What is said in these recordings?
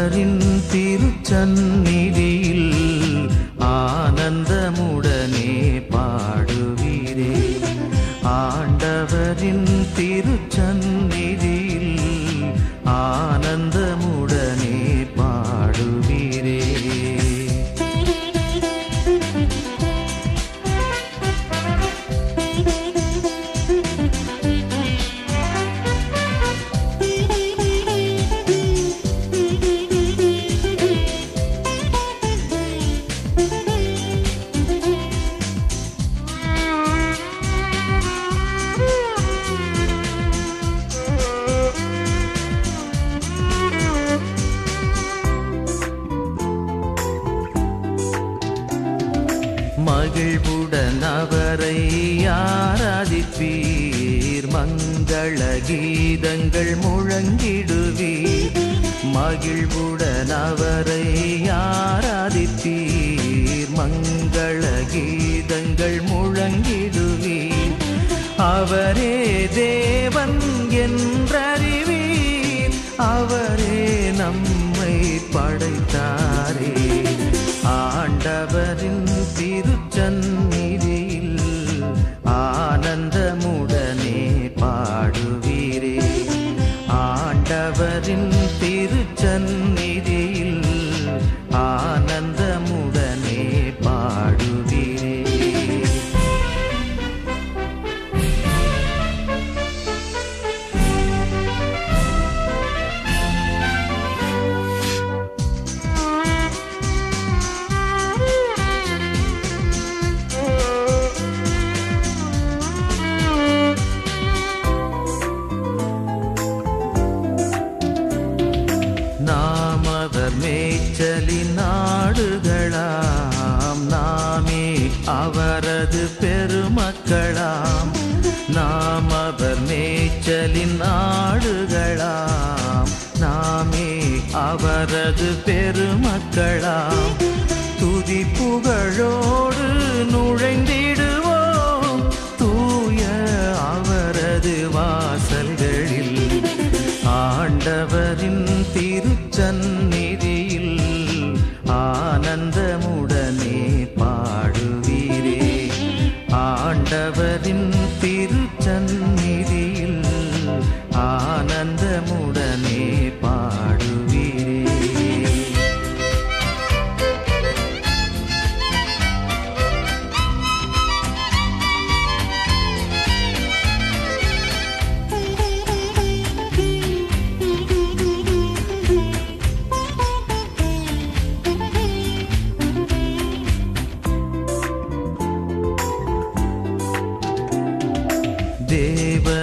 சங்கரின் திருச்சன்னி. மகிழ்வுடன் அவரை ஆராதிப்பீர் மங்கள கீதங்கள் முழங்கிடுவீர். மகிழ்வுடன் அவரை ஆராதிப்பீர் மங்கள கீதங்கள் முழங்கிடுவீர். அவரே தேவன் என்றறிவீர். அவரே நம்மை படைத்தார். நாம் அவர்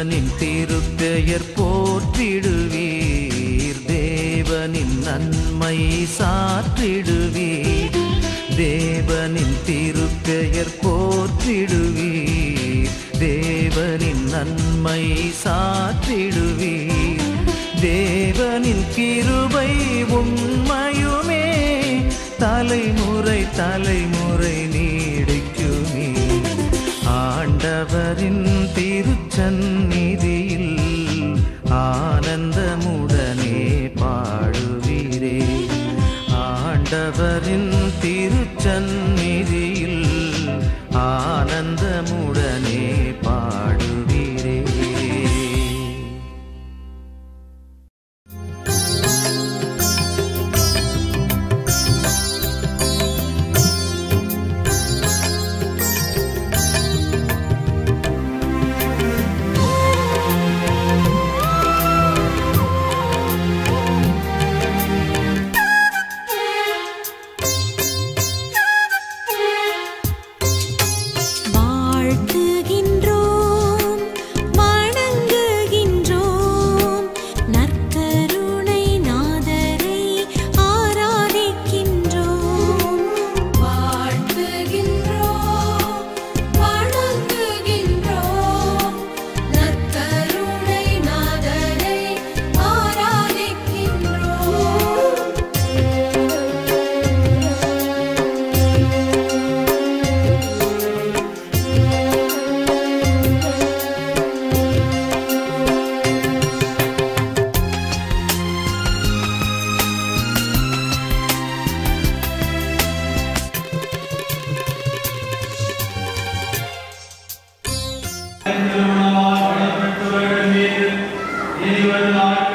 தேவனின் திருப்பெயர் போற்றிடுவீர். தேவனின் நன்மை சாற்றிடுவீர். தேவனின் திருப்பெயர் போற்றிடுவீர். தேவனின் நன்மை சாற்றிடுவீர். தேவனின் கிருபை உண்மையுமே தலைமுறை தலைமுறை ஆண்டவரின் திருச்சந்நிதி. anywhere in life.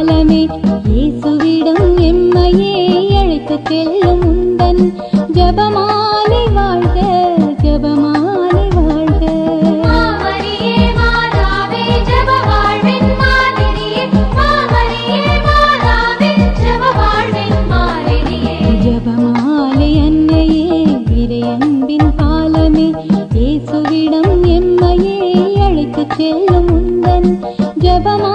காலமே இயேசுவிடம் எம்மையே அழைத்து செல்லும் உந்தன். ஜபமாலை வாழ்க ஜபமாலை வாழ்க. ஜபமாலை அன்னையே இறையன்பின் காலமே இயேசுவிடம் எம்மையே அழைத்து செல்லும் உந்தன். ஜபமா